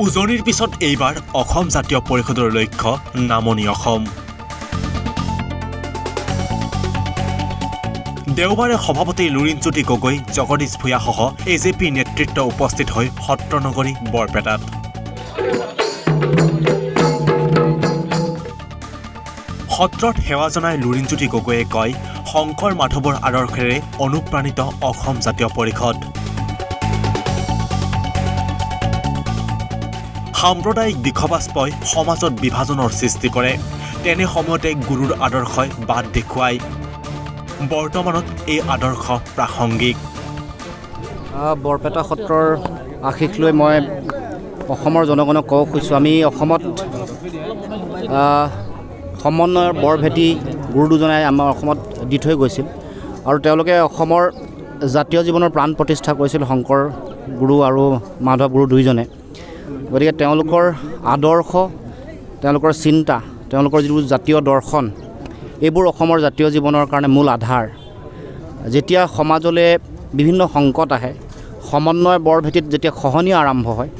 উজনিৰ পিছত এইবাৰ অসম জাতীয় পৰিষদৰ লক্ষ্য নামনি অসম। দেওবাৰে সভাপতি লুৰিণজ্যোতি গগৈ জগদীশ ভূঞাসহ এ জে পি নেতৃত্ব উপস্থিত হৈ সত্ৰনগৰী বৰপেটাত। সত্ৰত সেৱা জনাই লুৰিণজ্যোতি গগৈয়ে কয় শংকৰ মাধৱৰ আদৰ্শেৰে অনুপ্ৰাণিত অসম জাতীয় পৰিষদ। সাম্প্ৰদায়িক দিশবাস্পই সমাজত বিভাজনৰ সৃষ্টি কৰে। তেনে সময়তে গুৰুৰ আদৰ্শই বাট দেখুৱায়। বৰ্তমানত এই আদৰ্শ প্ৰাসংগিক। বৰপেটা সত্ৰৰ আশীষ লৈ মই অসমৰ জনগণক ক'ব খুজিছোঁ। আমি অসমত সমন্বয়ৰ বৰ ভেটি গুৰু দুজনাই আমাৰ অসমত দি থৈ গৈছিল। আৰু তেওঁলোকে অসমৰ জাতীয় জীৱনৰ প্ৰাণ প্ৰতিষ্ঠা কৰিছিল শংকৰ গুৰু আৰু মাধৱ গুৰু দুয়োজনে গতিকে তেওঁলোকৰ আদৰ্শ তেওঁলোকৰ চিন্তা তেওঁলোকৰ যিবোৰ জাতীয় দৰ্শন এইবোৰ অসমৰ জাতীয় জীৱনৰ কাৰণে মূল আধাৰ। যেতিয়া সমাজলৈ বিভিন্ন সংকট আহে সমন্বয় বৰ ভেটিত যেতিয়া খহনীয়া আৰম্ভ হয়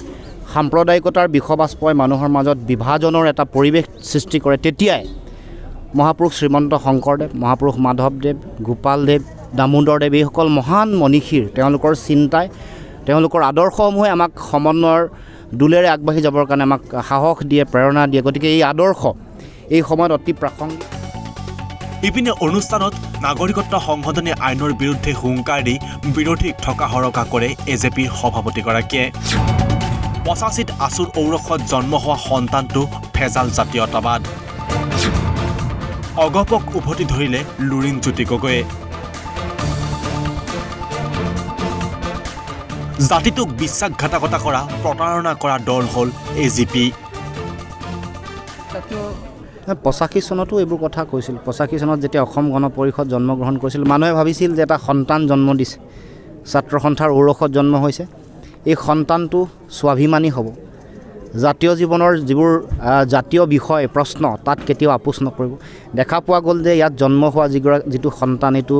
সাম্প্ৰদায়িকতাৰ বিষবাস্পই মানুহৰ মাজত বিভাজনৰ এটা পৰিৱেশ সৃষ্টি কৰে তেতিয়াই মহাপুৰুষ শ্ৰীমন্ত শংকৰদেৱ মহাপুৰুষ মাধৱদেৱ গোপালদেৱ দামোদৰদেৱ এইসকল মহান মনীষীৰ তেওঁলোকৰ চিন্তাই তেওঁলোকৰ আদৰ্শসমূহে আমাক সমন্বয়ৰ দোলেৰে আগবাঢ়ি যাবৰ কাৰণে আমাক সাহস দিয়ে প্ৰেৰণা দিয়ে। গতিকে এই আদৰ্শ এই সময়ত অতি প্ৰাসংগিক। ইপিনে অনুষ্ঠানত নাগৰিকত্ব সংশোধনী আইনৰ বিৰুদ্ধে হুংকাৰ দি বিৰোধীক থকা সৰকা কৰে এ জে পিৰ সভাপতিগৰাকীয়ে। পঁচাশীত আচুৰ ঔৰসত জন্ম হোৱা সন্তানটো ভেজাল জাতীয়তাবাদ। অগপক উভতি ধৰিলে লুৰিণজ্যোতি গগৈয়ে। জাতিটোক বিশ্বাসঘাতকতা কৰা প্ৰতাৰণা কৰা দল হ'ল এ জি পি পঁচাশী চনতো এইবোৰ কথা কৈছিল। পঁচাশী চনত যেতিয়া অসম গণ পৰিষদ জন্মগ্ৰহণ কৰিছিল মানুহে ভাবিছিল যে এটা সন্তান জন্ম দিছে। ছাত্ৰ সন্থাৰ ঔৰসত জন্ম হৈছে। এই সন্তানটো স্বাভিমানী হ'ব। জাতীয় জীৱনৰ যিবোৰ জাতীয় বিষয় প্ৰশ্ন তাত কেতিয়াও আপোচ নকৰিব। দেখা পোৱা গ'ল যে ইয়াত জন্ম হোৱা যিগৰাকী যিটো সন্তান এইটো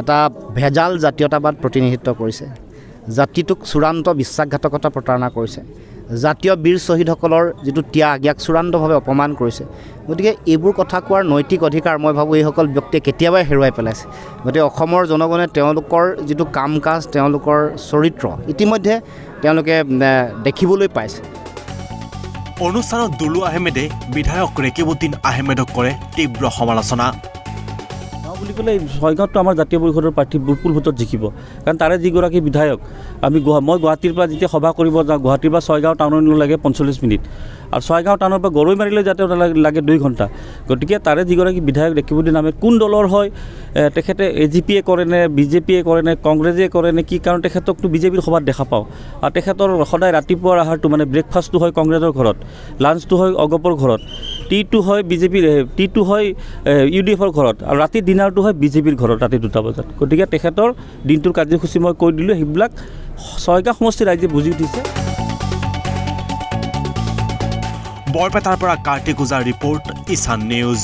এটা ভেজাল জাতীয়তাবাদ প্ৰতিনিধিত্ব কৰিছে। জাতিটোক চূড়ান্ত বিশ্বাসঘাতকতা প্ৰতাৰণা কৰিছে। জাতীয় বীৰ শ্বহীদসকলৰ যিটো ত্যাগ ইয়াক চূড়ান্তভাৱে অপমান কৰিছে। গতিকে এইবোৰ কথা কোৱাৰ নৈতিক অধিকাৰ মই ভাবোঁ এইসকল ব্যক্তিয়ে কেতিয়াবাই হেৰুৱাই পেলাইছে। গতিকে অসমৰ জনগণে তেওঁলোকৰ যিটো কাম কাজ তেওঁলোকৰ চৰিত্ৰ ইতিমধ্যে তেওঁলোকে দেখিবলৈ পাইছে। অনুষ্ঠানত দুলু আহমেদে বিধায়ক ৰেকিবুদ্দিন আহমেদক কৰে তীব্ৰ সমালোচনা। বুলি ক'লে ছয়গাঁৱততো আমাৰ জাতীয় পৰিষদৰ প্ৰাৰ্থী বিপুল ভোটত জিকিব। কাৰণ তাৰে যিগৰাকী বিধায়ক আমি গুৱা মই গুৱাহাটীৰ পৰা যেতিয়া সভা কৰিব যাওঁ গুৱাহাটীৰ পৰা ছয়গাঁও টাউনলৈ লাগে পঞ্চল্লিছ মিনিট। আৰু ছয়গাঁও টাউনৰ পৰা গৰৈমাৰীলৈ যাতে লাগে- দুই ঘণ্টা। গতিকে তাৰে যিগৰাকী বিধায়ক ৰেকিবুদ্দিন আহমেদ কোন দলৰ হয় তেখেতে এ জি পিয়ে কৰেনে বি জে পিয়ে কৰেনে কংগ্ৰেছে কৰেনে কি কাৰণ তেখেতকতো বিজেপিৰ সভাত দেখা পাওঁ। আৰু তেখেতৰ সদায় ৰাতিপুৱাৰ আহাৰটো মানে ব্ৰেকফাষ্টটো হয় কংগ্ৰেছৰ ঘৰত লাঞ্চটো হয় অগপৰ ঘৰত। টিটো হয় বিজেপিৰ টিটো হয় ইউ ডি এফৰ ঘৰত আৰু ৰাতি ডিনাৰটো হয় বিজেপিৰ ঘৰত ৰাতি দুটা বজাত। গতিকে তেখেতৰ দিনটোৰ কাৰ্যসূচী মই কৈ দিলোঁ সেইবিলাক ছয়গাঁও সমষ্টিৰ ৰাইজে বুজি উঠিছে। বৰপেটাৰ পৰা কাৰ্তিক ওজাৰ ৰিপৰ্ট ইছান নিউজ।